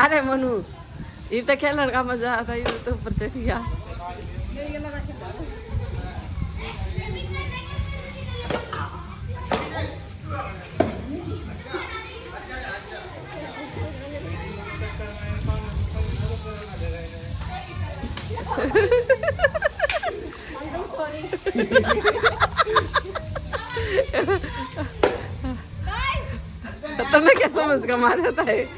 अरे मनु ये तो खेलने का मज़ा आता है ये तो ऊपर चढ़ गया तुम्हें क्या समझ का मारा था ये?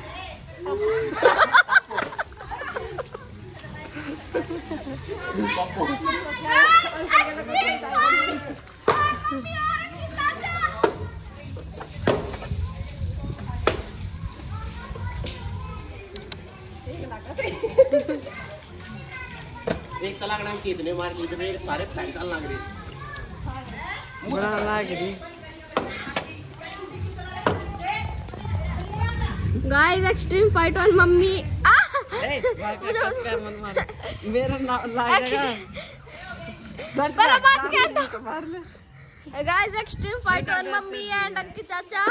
एक तलाक नाम कितने मार ली थे सारे फ्लैट डाल लग रही बड़ा लाग रही guys extreme fight on mummy मेरा बात मार guys extreme fight on mummy and Ankit चाचा।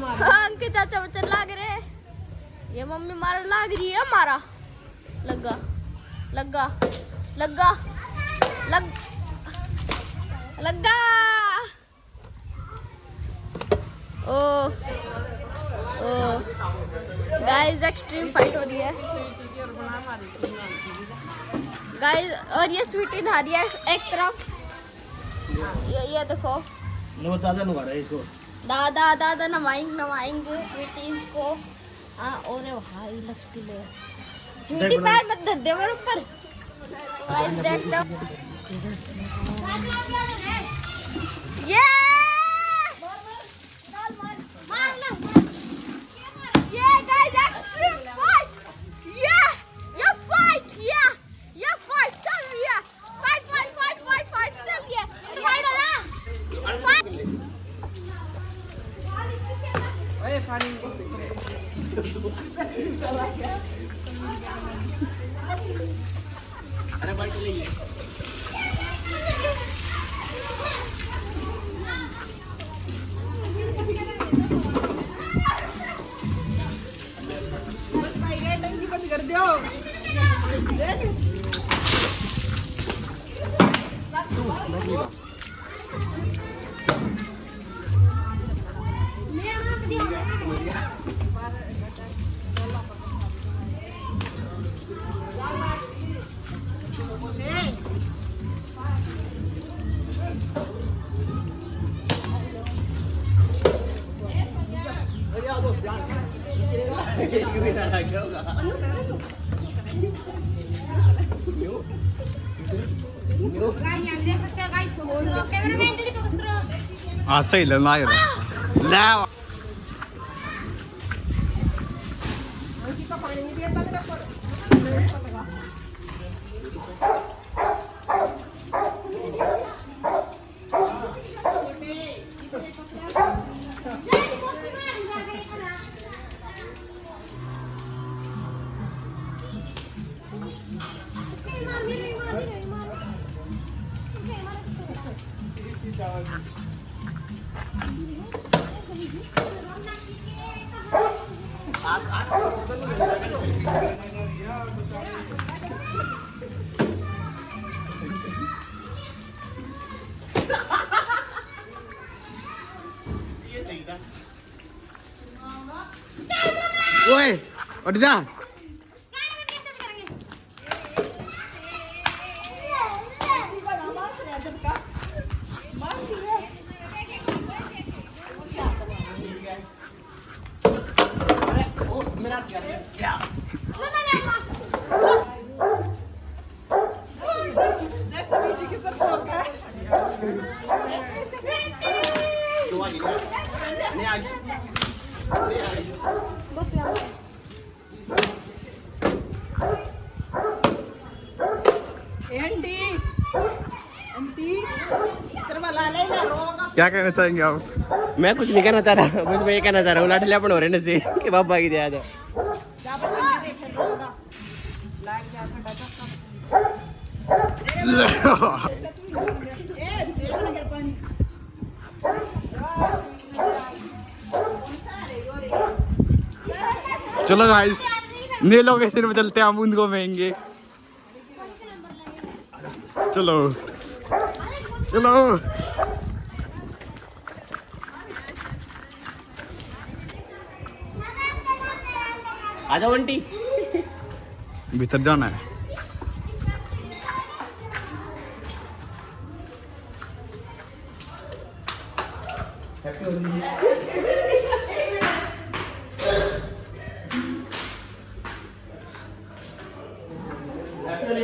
मार हाँ, अंकित चाचा बचन लाग रहे ये मम्मी मारन लाग रही है मारा। लगा लगा लगा लग लगा ओ ओ। गाइस एक्सट्रीम फाइट हो रही है। गाइस और ये स्वीटी नहा रही है एक तरफ़। ये ये देखो। लो दादा नुका रहा है इसको। दादा दादा नवाएँगे नवाएँगे स्वीटीज को। हाँ और भाई लचकीले स्वीटी पैर मत धर दे मेरे ऊपर। गाइस देख लो। ये ये असं इलं नाही रे. Woi, udah dah. क्या कहना चाहेंगे आप? मैं कुछ नहीं कहना चाह रहा बस मैं ये कहना चाह रहा हूँ लाठले अपन हो रहे से कि बाबा की दिया था चलो गाइस ने लोकेशन पे चलते हैं हम उनको महँगे। चलो चलो। आ जाओ आंटी भीतर जाना है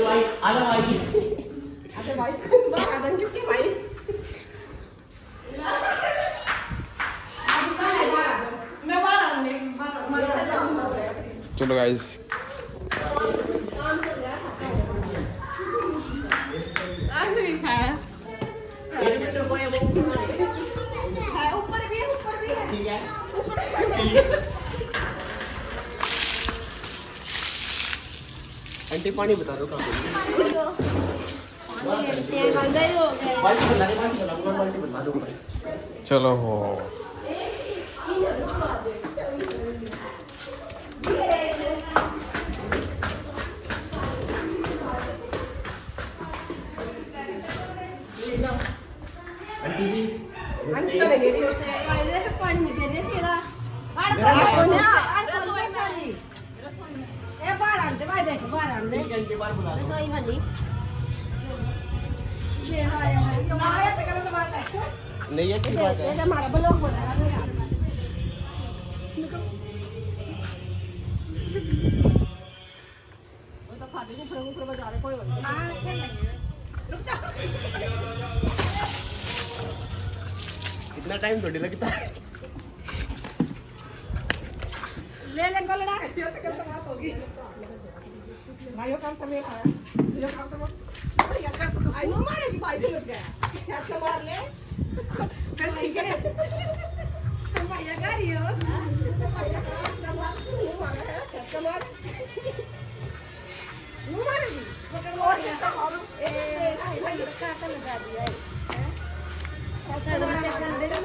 भाई आ जाओ भाई अरे भाई बस आदम कितनी भाई मैं बाहर आ रही हूँ बाहर बाहर चलो गाइस है है है आंटी पानी बता दो। कहाँ चलो। आंटी जी आंटी को लगे पानी नहीं देने सीधा ए बाहर आते भाई देख बाहर आते ठीक है आंटी बार बुला दो आया है ये तो बात है नहीं अच्छी बात ये है। हमारा ब्लॉग बना रहा है। वो तो खाते को फिर ऊपर बजा रहे कोई रुक जाओ इतना टाइम थोड़ी लगता है। ले ले गोलड़ा ये तो गलत बात होगी भाई यो काम तो मैं खाया यो काम तो कल ठीक है तुम भैया गाड़ी हो भैया का मार मुँह मारा है कैसे मार मुँह मारेगी और क्या मारो ए भाई काटा लगा दिया है काटा लगा कर दे ना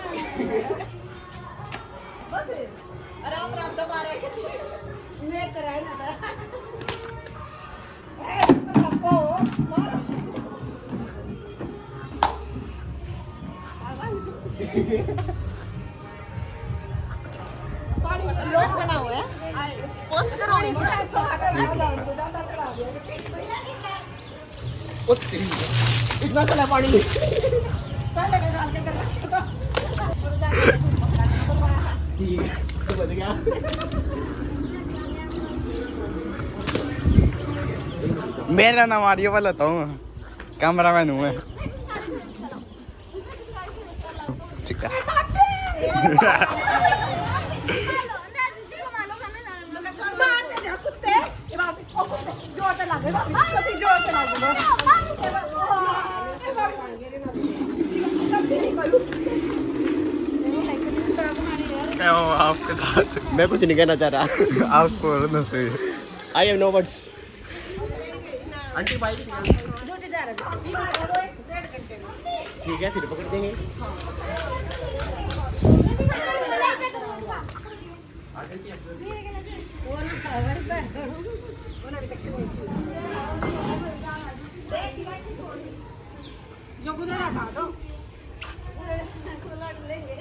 लोग बना हुआ है। पोस्ट करो इतना चला पानी ठीक है समझ गया। मेरा नाम आर्य वाला तो हूँ। कैमरा मैन हूँ मैं। है आपके साथ? मैं कुछ नहीं कहना चाह रहा। आपको I have no words bike जा रहा है ठीक है फिर पकड़ देंगे जो गुजरा था तो लेंगे